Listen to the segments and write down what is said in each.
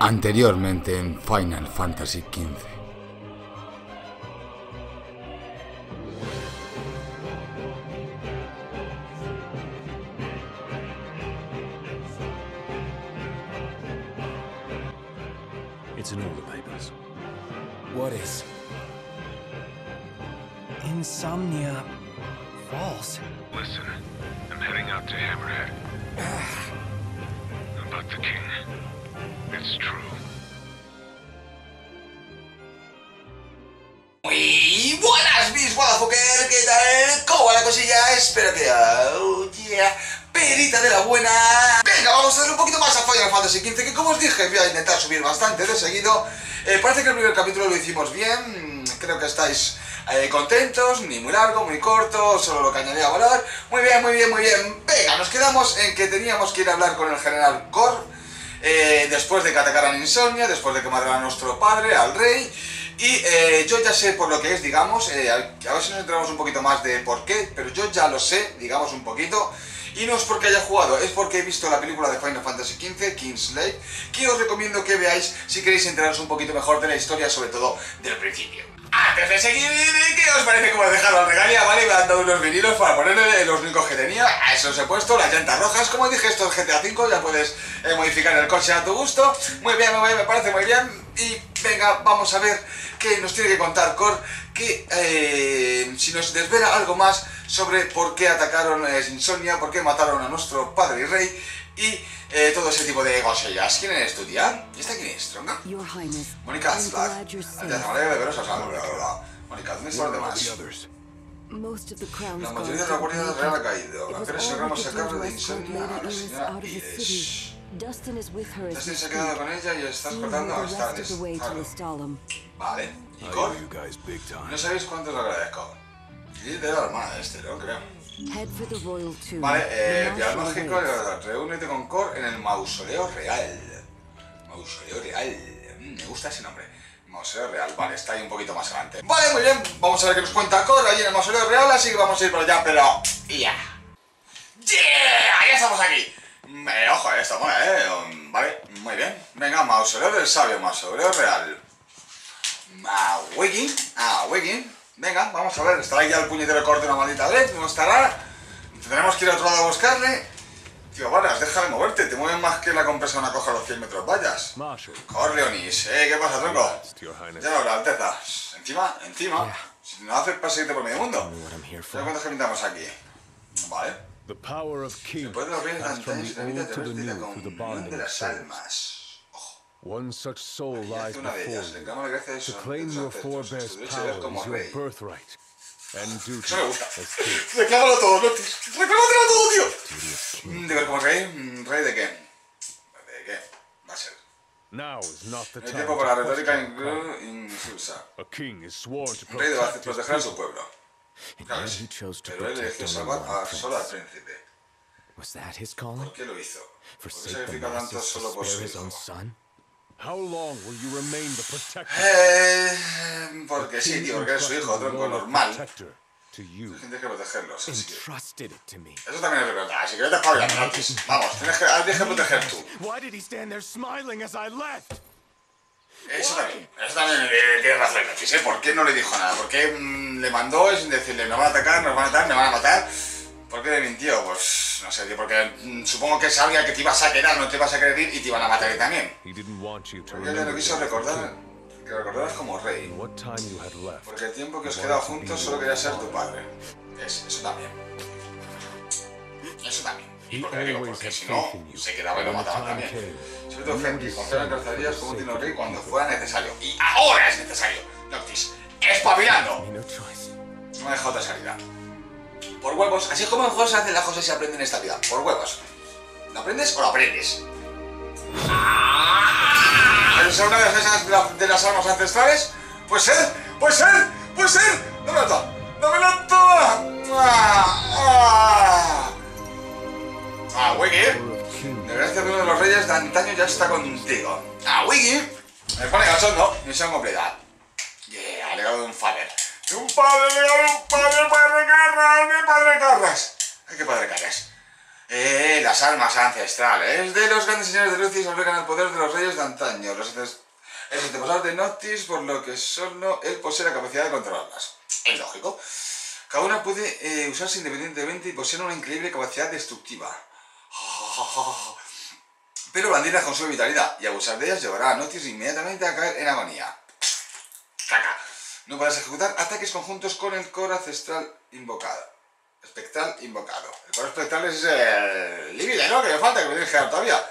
Anteriormente en Final Fantasy XV. ¿Cómo va la cosilla? Espero que... Oh, yeah. Perita de la buena. Venga, vamos a darle un poquito más a Final Fantasy XV, que como os dije, voy a intentar subir bastante de seguido. Eh, parece que el primer capítulo lo hicimos bien. Creo que estáis eh, contentos, ni muy largo, muy corto, solo lo que añadí a volar. Muy bien, muy bien, muy bien. Venga, nos quedamos en que teníamos que ir a hablar con el general Kor. eh, después de que atacaran Insomnia, después de que mataran a nuestro padre, al rey. Y eh, yo ya sé por lo que es, digamos, eh, a, ver si nos enteramos un poquito más de por qué, pero yo ya lo sé, digamos, un poquito. Y no es porque haya jugado, es porque he visto la película de Final Fantasy XV, Kingslave, que os recomiendo que veáis si queréis enteraros un poquito mejor de la historia, sobre todo del principio. Antes de seguir, ¿qué os parece como he dejado la regalia? Vale, me han dado unos vinilos para ponerle los únicos que tenía. A eso os he puesto, las llantas rojas. Como dije, esto es GTA V, ya puedes eh, modificar el coche a tu gusto. Muy bien, muy bien, me parece muy bien. Y venga, vamos a ver qué nos tiene que contar Cor, que eh, si nos desvela algo más sobre por qué atacaron a Insomnia, por qué mataron a nuestro padre y rey y eh, todo ese tipo de cosillas. ¿Quién eres tú, tía? ¿Y esta quién es, Highness, Mónica I'm Azlar. glad you're Ya, safe. me alegra de veros a salvo, bla, bla, bla. Mónica, ¿dónde están los demás? La mayoría de to la the Guardia Black Real ha caído. It La was que all se we rama could a do cargo to de Insomnia a la señora Dustin is with her as Dustin we se ha quedado con ella y está Seeing her escoltando the hasta rest of the way to Lestalem. Vale. ¿Y I Cor? owe you guys big time. No sabéis cuánto os lo agradezco. Y de la hermana de este, ¿no? Creo. Head for the royal tomb. Vale, eh, Pilar Mágico, awaits. reúnete con Cor en el Mausoleo Real. Mausoleo Real. Mm, me gusta ese nombre. Mausoleo Real, vale, está ahí un poquito más adelante. Vale, muy bien, vamos a ver qué nos cuenta Cor ahí en el Mausoleo Real, así que vamos a ir por allá, pero... ¡Ya! ¡Yeah! ¡Ya estamos aquí! Mm, eh, ojo, esto mola, eh. Um, Vale, muy bien. Venga, Mausoleo del Sabio, Mausoleo Real. Wiki, Wiki. Venga, vamos a ver, estará ahí ya el puñetero corte una maldita vez, no estará. Tendremos que ir a otro lado a buscarle. Tío, Varas, déjale moverte, te mueven más que la compresa una coja a los 100 metros vallas. Corleonis, eh, ¿qué pasa, tronco? Ya lo habrá, Alteza. Encima, encima. Si no haces para seguirte por medio mundo. ¿Sabes for. cuántos que pintamos aquí? Vale. The power of king Después de los bienes passed from antaños y the la vida old to the de la new through the comunión bonding de of las souls. almas. Ojo. One such soul Y lies hace una de before ellas. Le you. damos la gracia de To sus claim your ancestros. forebears' Su derecho de ver power como is your rey. birthright and duty Eso me gusta. as king. Reclámalo todo, Notis. Reclámatelo todo, tío. Mm, ¿De ver como rey? Mm, ¿Rey de qué? ¿De qué? Va a ser. Now is not the No hay time tiempo para la to retórica question power. inclu- insulsa. A king is sworn to Un rey debe protect his proteger a su people. pueblo. And Claro, yet he chose to Pero él protect eligió only salvar one a solo al prince. príncipe. Was that his calling? ¿Por qué lo hizo? ¿Por qué Forsake the sacrifica tanto masses solo to por spare su his own son? How long will you remain the protector? Eh, porque sí, tío, porque es su hijo, tronco normal. protector to you. Tienes que protegerlos, así que... It to me. Eso también es verdad, así que vete a espabilar, Vamos, tienes que, tienes que proteger tú. Why did he stand there smiling as I left? Eso también, eso también eh, tiene razón Notis, ¿eh? ¿Por qué no le dijo nada? ¿Por qué mm, le mandó sin decirle, nos van a atacar, nos van a atacar, me van a matar? ¿Por qué le mintió? Pues, no sé, tío, porque mm, supongo que sabía que te ibas a quedar, no te ibas a querer ir y te iban a matar también. Porque él no quiso recordar, que recordaras como rey. Porque el tiempo que os quedado juntos solo quería ser tu padre. Es, eso también. Eso también. Y porque digo, porque si no, se quedaba y lo mataban también. Sobre todo Fenris, confiaba en encarcelarías como un tino rey cuando fuera necesario. Y ahora es necesario. Noctis, espabilando. Me no. No me deja otra salida. Por huevos, así es como mejor se hacen las cosas y se aprenden en esta vida. Por huevos. ¿Lo aprendes o lo aprendes? ¡Ah! ¿Es una de esas de, la- de las armas ancestrales? Puede ser, puede ser, puede ser. ¡Dámelo todo! ¡Dámelo todo! ¡Ah! ¡Ah! ¡Ah, Wiggy! Power of king. De gracia de uno de los reyes de antaño ya está contigo. ¡Ah, Wiggy! Me pone cachondo. Misión completa. Yeah, legado de un father. ¡De un padre, un padre, padre Carras! ¡Mi padre Carras! ¡Ay, qué padre Carras! Eh, las armas ancestrales de los grandes señores de Lucis albergan el poder de los reyes de antaño. Los antepasados de Noctis, por lo que solo él posee la capacidad de controlarlas. Es lógico. Cada una puede eh, usarse independientemente y posee una increíble capacidad destructiva. Pero blandirlas con su vitalidad y abusar de ellas llevará a Noctis inmediatamente a caer en agonía. Caca. No podrás ejecutar ataques conjuntos con el core ancestral invocado. Espectral invocado. El core espectral es el límite, ¿no? Que me falta, que me tienes que dar todavía.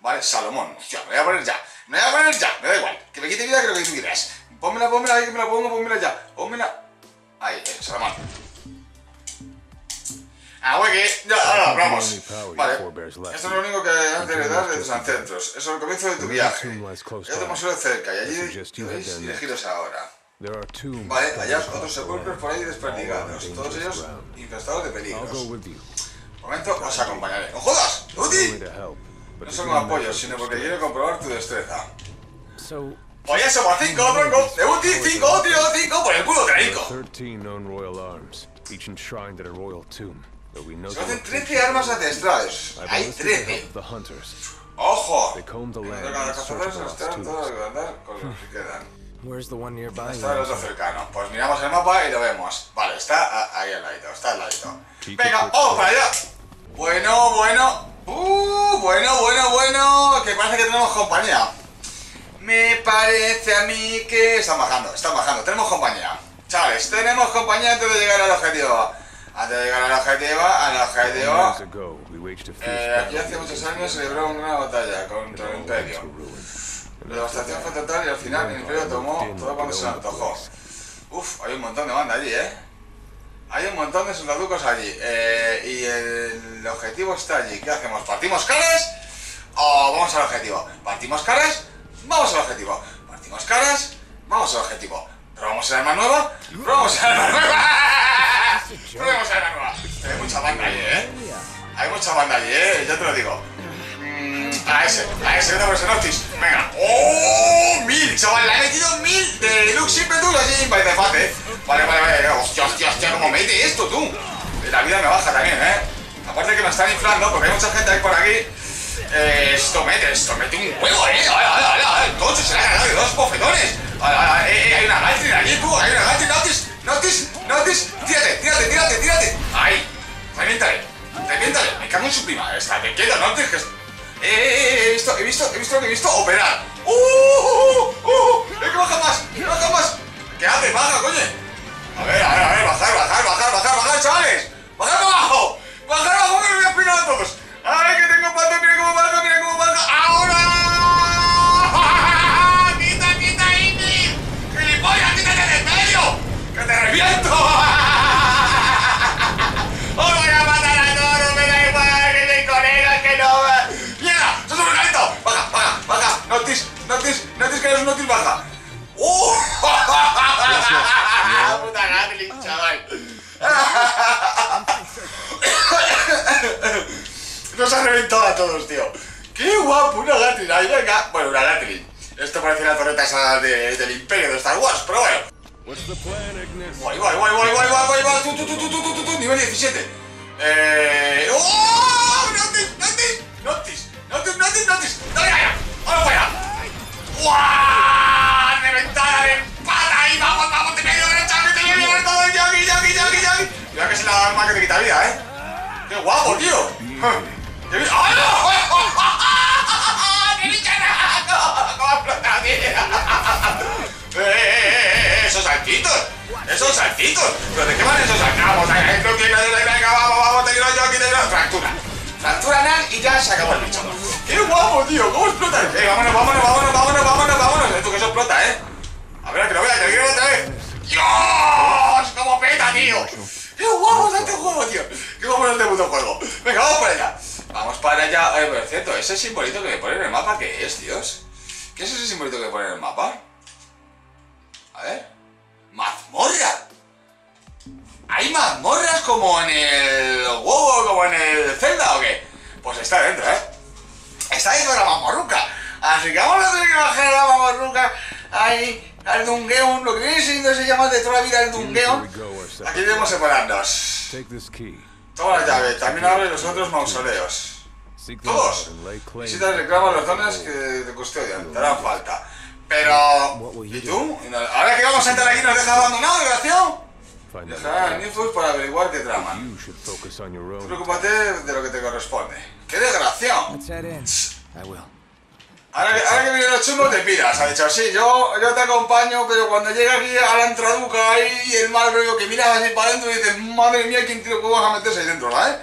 Vale, Salomón. Hostia, me voy a poner ya. Me voy a poner ya. Me da igual. Que me quite vida, creo que tú quieras. Pónmela, pónmela, ahí que me la pongo, pónmela ya. Pónmela. Ahí, eh, Salomón. Ah, que ya, ahora vamos. Vale. Esto es lo único que has de heredar de tus ancestros. Eso es el comienzo de tu viaje. Ya te ido cerca y allí debéis dirigiros ahora. Vale, allá otros sepulcros por ahí desperdigados, todos ellos infestados de peligros. Momento, os acompañaré. ¡No jodas! ¡Uti! No solo apoyo, sino porque quiero comprobar tu destreza. So, Oye, somos cinco, tronco. De Uti, cinco, tío, cinco, por el culo, are traico. 13 known royal arms, each enshrined a royal tomb. Se hacen location, 13 armas ancestrales. Hay enlisted the 13. help of the hunters. ¡Ojo! Los todos a andar con los que quedan. Where's the one nearby? Está el otro cercano. Pues miramos el mapa y lo vemos. Vale, está ahí al ladito, está al ladito. Venga, vamos para allá. Bueno, bueno. Uh, bueno, bueno, bueno. Que parece que tenemos compañía. Me parece a mí que están bajando, están bajando. Tenemos compañía. Chavales, tenemos compañía antes de llegar al objetivo. Antes de llegar ago, we waged a fierce Eh, aquí hace muchos años se libró una batalla contra el Imperio. La devastación fue total y al final el Imperio tomó todo cuando se antojó. Uf, hay un montón de banda allí, ¿eh? Hay un montón de soldaducos allí. eh, y el objetivo está allí. ¿Qué hacemos? ¿Partimos caras? ¿O vamos al objetivo? ¿Partimos caras? Vamos al objetivo. ¿Partimos caras? Vamos al objetivo. ¿Probamos el arma nueva? ¡Probamos el arma nueva! ¡Probamos el arma nueva! Hay mucha banda allí, ¿eh? Hay mucha banda allí, ¿eh? Ya te lo digo. Mm, A ese, a ese, por ese Noctis. Venga. ¡Oh! ¡Mil! Chaval, le he metido mil de Lux Impetus así, parece fácil. ¿eh? Vale, vale, vale. Hostia, hostia, hostia, ¿cómo mete esto, tú? La vida me baja también, ¿eh? Aparte que me están inflando, porque hay mucha gente ahí por aquí. Eh, esto mete, esto mete un huevo, ¿eh? ¡Hala, hala, hala! Se le ha ganado de dos bofetones. ¡Hala, hala! ¡Eh, eh! Hay una Gatling allí, tú. Hay una Gatling, Notis, Notis, Notis. Tírate, tírate, tírate, tírate. Ahí. Reviéntale. Reviéntale. Me cago en su prima. Estate quieto, Notis, que... es- Eh, eh, eh, visto, he visto, he visto lo que he visto operar. ¡Uh! ¡Uh! ¡Uh! ¡Uh! ¡Eh, que baja más! ¡Que baja más! ¿Qué haces? ¡Baja, coño! A ver, a ver, a ver, bajar, bajar, bajar, bajar, bajar, chavales. Bajar para. Guapo! Una Gatling ahí, venga. Bueno, una Gatling. Esto parece la torreta esa de- del Imperio de Star Wars, pero bueno. Guay, guay, guay, guay, guay, guay, guay, tú, tú, tú, tú, tú, tú, tú, tú, nivel 17. Eh... ¡Oh! ¡Notis, notis, notis, notis, notis, notis! ¡Dale allá! ¡Ahora para allá! ¡Guau! ¡Reventada de pata! ¡Y vamos, vamos! ¡Te medio derecha! ¡Que te voy a todo! ¡Yogi, yogi, yogi, yogi! Que es la arma que te quita vida, ¿eh? ¡Qué guapo, tío! ¡Ay, no! ¡Eh! ¡Esos saltitos! ¡Esos saltitos! ¿Pero de qué van esos saltitos? ¡Vamos, venga, vamos, vamos, te quiero yo, aquí te. ¡Fractura! Fractura anal y ya se acabó el bicho. ¡Qué guapo, tío! ¿Cómo explota? ¡Eh, vámonos, vámonos, vámonos, vámonos, vámonos, vámonos! Esto que eso explota, ¿eh? A ver, que lo vea, que lo quiero otra vez. ¡Dios! ¡Cómo peta, tío! ¡Qué guapo está este juego, tío! ¡Qué guapo es este puto juego! Venga, vamos para allá. Vamos para allá. Eh, por cierto, ese simbolito que me pone en el mapa, ¿qué es, Dios? ¿Qué es ese simbolito que me pone en el mapa? Como en el WoW, como en el Zelda o qué? Pues está dentro, ¿eh? Está dentro de la mazmorruca. Así que vamos a tener que bajar a la mazmorruca ahí, al Dungeon, lo que viene siendo se llama de toda la vida el Dungeon. Aquí debemos separarnos. Take this key. Toma la llave, también abre los otros mausoleos. Todos. Visitas reclama los dones que te custodian, te harán falta. Pero... ¿Y tú? ¿Y no- Ahora que vamos a entrar aquí nos deja abandonado, desgraciado. Find out. Dejará al Nifus para averiguar qué own. Preocúpate de lo que te corresponde. ¡Qué desgraciado! Ahora que, ahora que viene los chungos te piras. Ha dicho, sí, yo, yo te acompaño, pero cuando llega aquí a la entraduca ahí el mal rollo que miras así para adentro y dices, madre mía, ¿quién tiene huevos a meterse ahí dentro, ¿vale?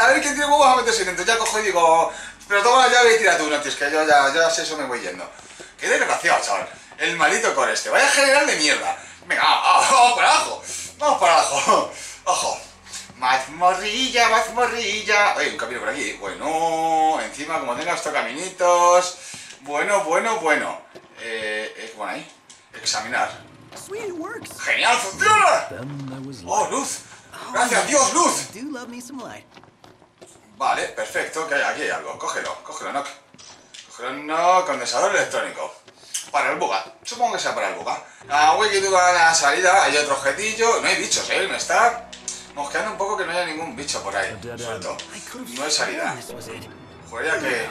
A ver quién tiene huevos a meterse ahí dentro. Ya cojo y digo, pero toma la llave y tira tú, no, tío, es que yo ya, yo ya sé eso me voy yendo. Qué desgraciado, chaval. El maldito core este. Vaya general de mierda. Venga, ah, ah, vamos para abajo. Vamos para abajo. Ojo. Mazmorrilla, mazmorrilla. Oye, un camino por aquí. Bueno, encima como tenga estos caminitos. Bueno, bueno, bueno. Eh, eh, bueno, ahí. Examinar. ¡Genial! ¡Funciona! ¡Oh, luz! ¡Gracias, Dios, luz! Vale, perfecto. Que hay aquí algo. Cógelo, cógelo, no. Cógelo, no. Condensador electrónico. Para el buga. Supongo que sea para el buga. A Wiki a la salida hay otro objetillo. No hay bichos, ¿eh? Me está mosqueando un poco que no haya ningún bicho por ahí. Suelto. No hay salida. Joder, que...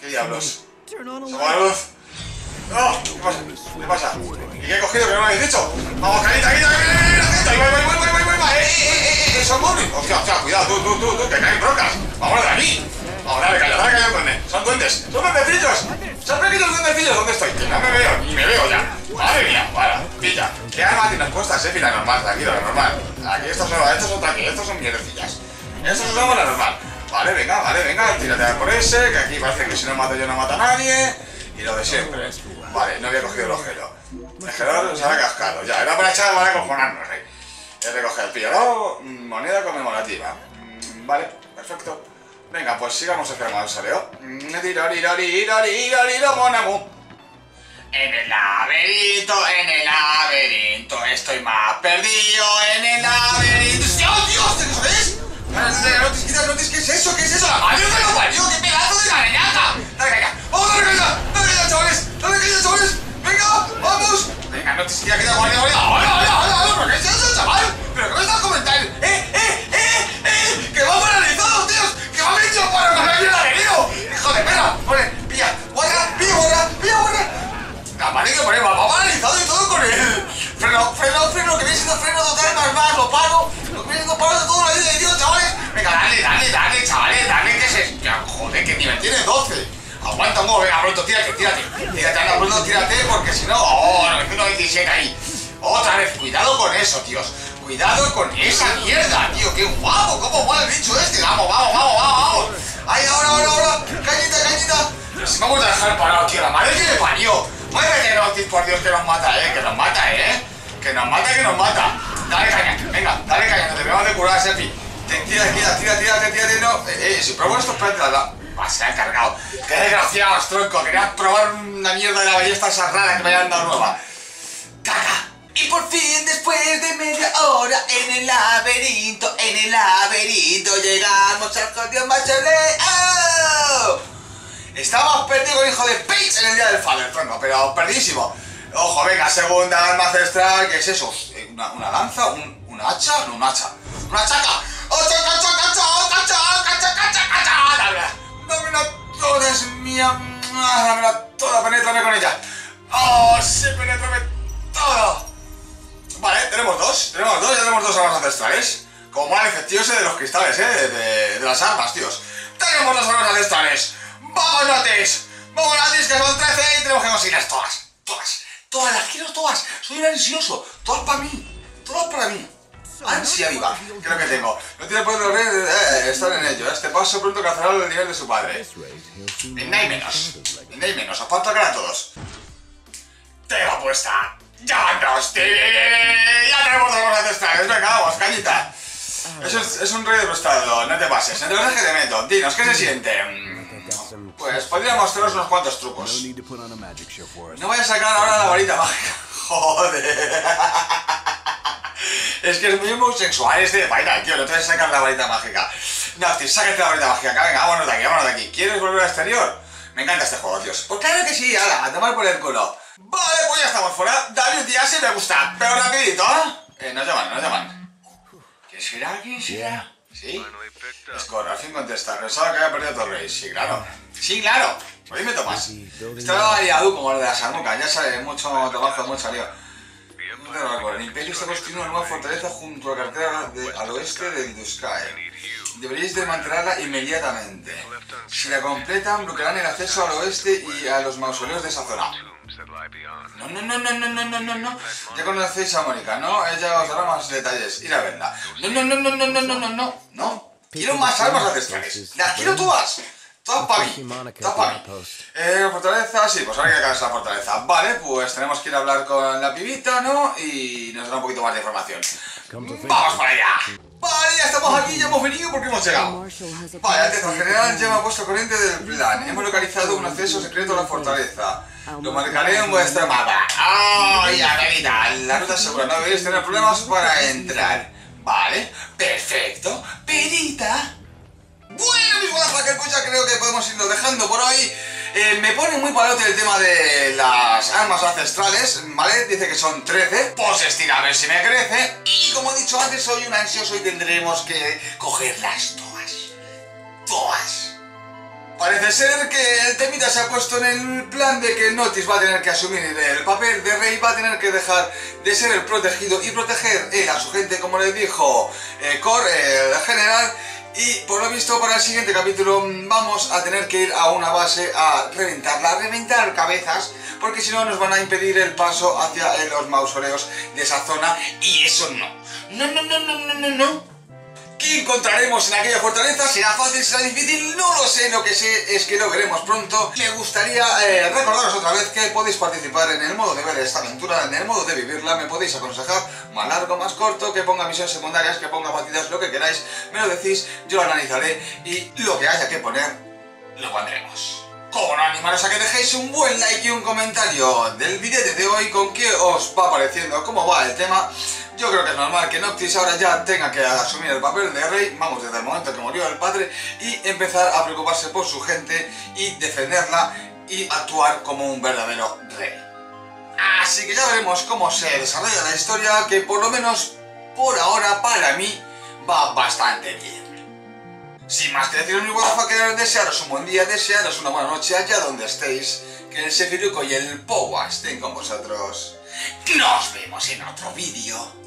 ¿Qué diablos? Turn on a ¡Se la luz! ¡No! ¿Qué pasa? ¿Qué pasa? ¿Y qué he cogido que no me habéis dicho? ¡Vamos, carita, carita, carita, va, ahí va, ahí va! ¡Eh, eh, eh, eh! ¡Son goblins! ¡Hostia, hostia! Cuidado, tú, tú, tú, tú, que caen brocas! ¡Vámonos de aquí! Vamos, dale, calla, dale, calla, duende. ¡Son duendes! ¡Son duendecillos! ¡Son pequeños duendecillos! ¿Dónde estoy? Que no me veo, ni me veo ya. ¡Madre mía! Vale, pilla. ¿Qué arma tienes puesta, Sefi? La normal, tranquilo, la normal. Aquí estos son, estos son tranquilos, estos son mierdecillas. Estos son la normal. Vale, venga, vale, venga, tírate por ese, que aquí parece que si no mato yo no mata a nadie. Y lo de siempre. Vale, no había cogido el ojero. El ojero se ha cascado. Ya, era para echar, vale, cojonarnos, eh. He recogido el pillador, mm, moneda conmemorativa. Mm, Vale, perfecto. Venga, pues sigamos hacia el mausoleo. Mm. En el laberinto, en el laberinto, estoy más perdido en el laberinto. Poco, venga, pronto, tírate, tírate. Tírate, anda, pronto, tírate, porque si no... Oh, 927 ahí. Otra vez, cuidado con eso, tíos. Cuidado con esa mierda, tío. Qué guapo, cómo mola el bicho este. Vamos, vamos, vamos, vamos, vamos. Ahí, ahora, ahora, ahora. Cañita, cañita. Si me vamos a dejar parado, tío. La madre que le parió. Muévete, Notis, por Dios, que nos mata, eh. Que nos mata, eh. Que nos mata, que nos mata. Dale caña, venga, dale caña. Nos debemos de curar, Sepi. Te- Tira, tira, tira, tira, tira, tira, no. Eh, eh, si pruebo estos plantas, la... Va, se ha cargado. Qué desgraciados, tronco. Quería probar una mierda de la ballesta esa rara que me hayan dado nueva. ¡Caca! Y por fin, después de media hora en el laberinto, en el laberinto, llegamos al jodido mausoleo. Estábamos perdidos hijo de Page en el día del Father, tronco, pero perdísimo. Ojo, venga, segunda arma ancestral, ¿qué es eso? Eh, ¿Una, una lanza? ¿Un, ¿Una hacha? No, un hacha. ¡Una chaca! Dámela, dámela toda, es mía. ¡mua! Dámela toda, penétrame con ella. ¡Oh, sí, penétrame todo! Vale, tenemos dos, tenemos dos, ya tenemos dos armas ancestrales. Como mola el efectivo ese de los cristales, eh, de, las armas, tíos. Tenemos dos armas ancestrales. ¡Vamos, Notis! ¡Vamos, Notis, que son 13 y tenemos que conseguirlas todas! Todas, todas, las quiero todas. Soy un ansioso. Todas para mí, todas para mí. Ansia viva, creo que tengo. No tiene poder de eh, estar en ello. Este paso pronto alcanzará el nivel de su padre. Ni nada menos. Ni menos. Os falta a todos. Tengo puesta. ¡Llámanos! ¡Ya tenemos dos armas ancestrales! ¡Venga, vamos, cañita! Eso es, es un rey de frustrado, no te pases. Entre los que te meto, dinos, ¿qué se siente? Mm, Pues podría mostraros unos cuantos trucos. No voy a sacar ahora la varita mágica. Joder. Es que es muy homosexual este de Final, tío. No te vas a sacar la varita mágica. No, tío, sácate la varita mágica. Venga, vámonos de aquí, vámonos de aquí. ¿Quieres volver al exterior? Me encanta este juego, tíos. Pues claro que sí, ala, a tomar por el culo. Vale, pues ya estamos fuera. David ya sí me gusta, pero rapidito, ¿eh? Eh, nos llaman, nos llaman. ¿Quién será? ¿Quién será? ¿Sí? Score, al fin contesta. Pensaba que había perdido todo el rey. Sí, claro. Sí, claro. Pues dime Tomás. Estaba liado como lo de la Samuca. Ya sale mucho trabajo, mucho lío. El Imperio está construyendo una nueva fortaleza junto a la carretera de- al oeste del Duscae. Deberíais desmantelarla inmediatamente. Si la completan, bloquearán el acceso al oeste y a los mausoleos de esa zona. No, no, no, no, no, no, no, no, no. Ya conocéis a Mónica, ¿no? Ella os dará más detalles. Ir a verla. No, no, no, no, no, no, no, no, no. No. Quiero más armas ancestrales. Las quiero todas. Todas para mí. Todas para mí. Eh, fortaleza, sí, pues ahora que acabas la fortaleza. Vale, pues tenemos que ir a hablar con la pibita, ¿no? Y nos dará un poquito más de información. ¡Vamos para allá! Vale, ya estamos aquí, ya hemos venido porque hemos llegado. Vale, el general ya me ha puesto corriente del plan. Hemos localizado un acceso secreto a la fortaleza. Lo marcaré en vuestra mapa. ¡Ay, ya, bebida! La ruta es segura, no deberéis tener problemas para entrar. Vale, perfecto. Perita. Bueno, mis pues ya creo que podemos irlo dejando por hoy. Eh, me pone muy palote el tema de las armas ancestrales, ¿vale? Dice que son 13. Pues estira a ver si me crece. Y como he dicho antes, soy un ansioso y tendremos que cogerlas todas. Todas. Parece ser que el temita se ha puesto en el plan de que Notis va a tener que asumir el papel de rey, va a tener que dejar de ser el protegido y proteger a su gente, como le dijo eh, Cor, el general. Y por lo visto para el siguiente capítulo mm, vamos a tener que ir a una base a reventarla, a reventar cabezas, porque si no nos van a impedir el paso hacia eh, los mausoleos de esa zona y eso no. No, no, no, no, no, no, no. ¿Qué encontraremos en aquella fortaleza? ¿Será fácil? ¿Será difícil? No lo sé, lo que sé es que lo veremos pronto. Me gustaría eh, recordaros otra vez que podéis participar en el modo de ver esta aventura, en el modo de vivirla. Me podéis aconsejar más largo, más corto, que ponga misiones secundarias, que ponga partidas, lo que queráis. Me lo decís, yo lo analizaré y lo que haya que poner, lo pondremos. Como no animaros a que dejéis un buen like y un comentario del vídeo de hoy con qué os va pareciendo, cómo va el tema. Yo creo que es normal que Noctis ahora ya tenga que asumir el papel de rey, vamos, desde el momento que murió el padre, y empezar a preocuparse por su gente y defenderla y actuar como un verdadero rey. Así que ya veremos cómo se desarrolla la historia, que por lo menos por ahora para mí va bastante bien. Sin más que deciros mi motherfucker, desearos un buen día, desearos una buena noche allá donde estéis, que el Sefiruco y el Powa estén con vosotros. Nos vemos en otro vídeo.